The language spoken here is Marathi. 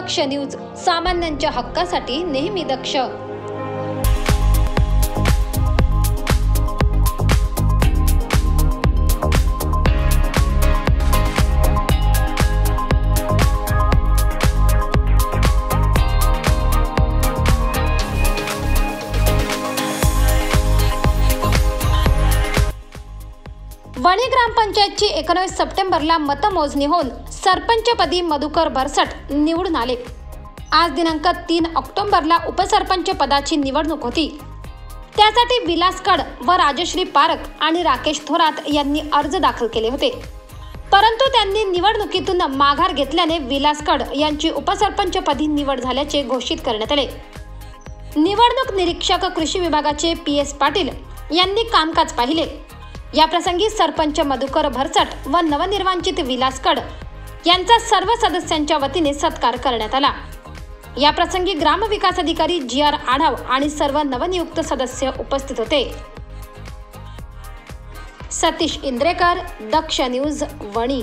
दक्ष न्यूज सामान्यांच्या हक्कासाठी नेहमी दक्ष. वणी ग्रामपंचायतची एकोणवीस सप्टेंबरला मतमोजणी होऊन सरपंचपदी मधुकर भरसट निवडून आले. आज दिनांक तीन ऑक्टोबरला उपसरपंच पदाची निवडणूक होती. त्यासाठी विलास कड व राजश्री पारख आणि राकेश थोरात यांनी अर्ज दाखल केले होते. परंतु त्यांनी निवडणुकीतून माघार घेतल्याने विलास कड यांची उपसरपंचपदी निवड झाल्याचे घोषित करण्यात आले. निवडणूक निरीक्षक कृषी विभागाचे पी एस पाटील यांनी कामकाज पाहिले. या प्रसंगी सरपंच मधुकर भरसट व नवनिर्वांचित विलास कड यांचा सर्व सदस्यांच्या वतीने सत्कार करण्यात आला. या प्रसंगी ग्रामविकास अधिकारी जी आर आढाव आणि सर्व नवनियुक्त सदस्य उपस्थित होते. सतीश इंद्रेकर दक्ष न्यूज वणी.